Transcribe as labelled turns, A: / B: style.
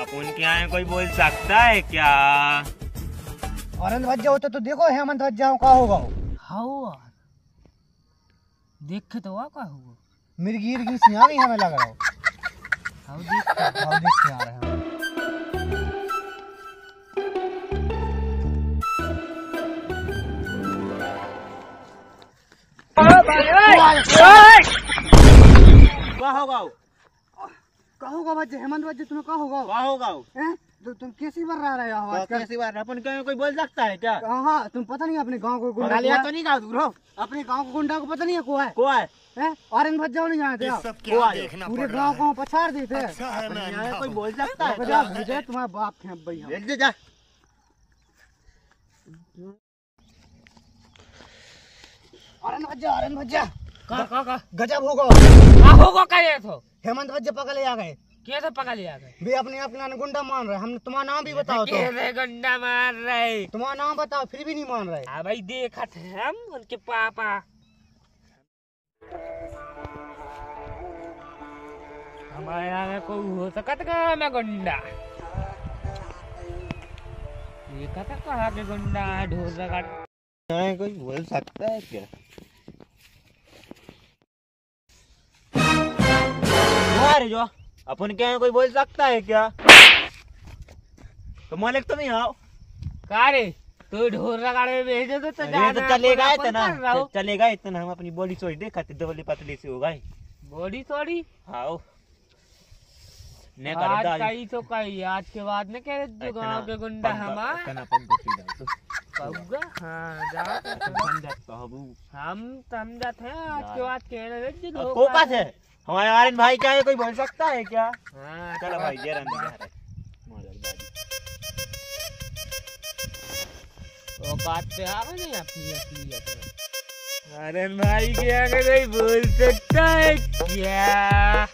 A: अपुन क्या है कोई बोल सकता है क्या?
B: आनंद भज जाओ तो, तो देखो हेमंत भज जाओ का होगा
C: हाँ देखे तो आ का होगा?
B: मिर्गी मिर्गी सी आ गई हमें लग रहा हो।
C: हाँ देख।
B: हाँ देख आ रहे हैं।
A: क्या होगा वो?
B: होगा भज्जा हेमंत भज्जा तुम्हें का होगा
A: क्या होगा
B: तो तुम कैसी बार रह रहे हो
A: कैसी बात है? अपन के यहाँ कोई बोल सकता है क्या?
B: हाँ तुम पता नहीं अपने गाँव को गुंडा
A: गालियाँ
B: को
A: तो नहीं गा दूर
B: अपने गाँव को गुंडा को पता नहीं है को है?
A: को है।
B: हैं? आनंद भज्जा नहीं जानते पूरे गाँव को पछाड़ देते हैं।
A: अपन कोई बोल सकता है
B: भैया
A: क्या?
B: तुम्हारा बाप थे भैया
A: भेज दे जा।
B: भज्जा
C: का का का
B: गजब होगा
C: का होगा का ये तो?
B: हेमंत भज्जा पकड़े आ गए।
C: कैसे पका लिया गए?
B: वे अपने आप को गुंडा मान रहे हमने तुम्हारा नाम भी बताओ तो।
C: कैसे गंडा मार रहे।
B: तुम्हारा नाम बताओ फिर भी नहीं मान रहे।
C: हाँ भाई देखा थे हम उनके पापा। हमारे यहाँ में कोई हो सकत का मैं गुंडा? देखा था कहा के गुंडा ढोल रखा
A: कोई बोल सकता है क्या? अरे जो अपन क्या है कोई बोल सकता है क्या? तो मालिक तुम ही आओ।
C: का रे? तू ढोर में भेजे तो
A: तो चलेगा इतना।
C: हूँ।
A: चलेगा इतना हम अपनी बॉडी सोच देखा थे दबली पतली से होगा ही
C: बॉडी थोड़ी
A: आओ। ने
C: आज
A: दाल
C: तो कही आज के बाद न कह जो गाँव के गुंडा
A: सीधा तो।
C: पौगा हाँ जा।
A: समझत कहबू
C: हम समझत हैं आज के बाद कहने लग जो लोग
A: को पास हमारे आर्यन भाई क्या है? कोई बोल सकता है क्या?
C: हाँ
A: चलो भाई जय राम जी
C: वो बात पे आवे नहीं अपनी असलियत में। आर्यन भाई के आगे बोल सकता है क्या?